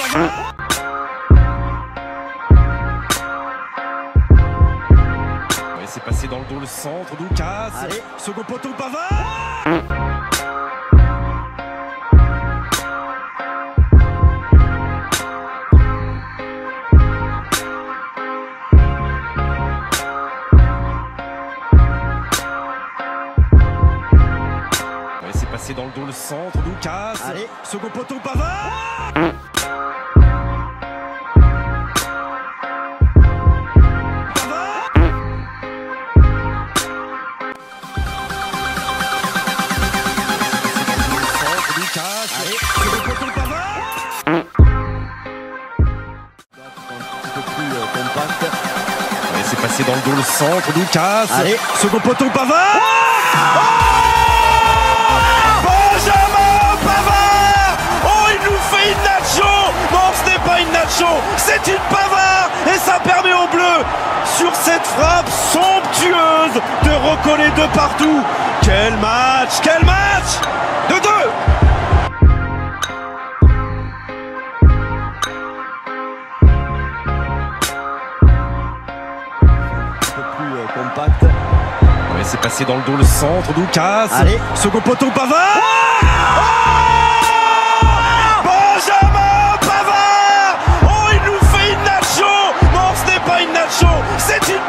Ouais, c'est passé dans le dos le centre, Lucas. Allez. Second poteau, Pavard c'est passé dans le dos le centre, Lucas. Allez. Second poteau, Pavard compact. C'est passé dans le dos le centre, Doukas. Allez. Second poteau Pavard Oh Benjamin Pavard Oh, il nous fait une nacho Non, ce n'est pas une nacho, c'est une Pavard Et ça permet aux Bleus, sur cette frappe somptueuse, de recoller de partout. Quel match Quel match C'est passé dans le dos le centre d'Oukas. Second poteau Pavard. Oh oh Benjamin Pavard. Oh, il nous fait une nacho. Non, ce n'est pas une nacho. C'est une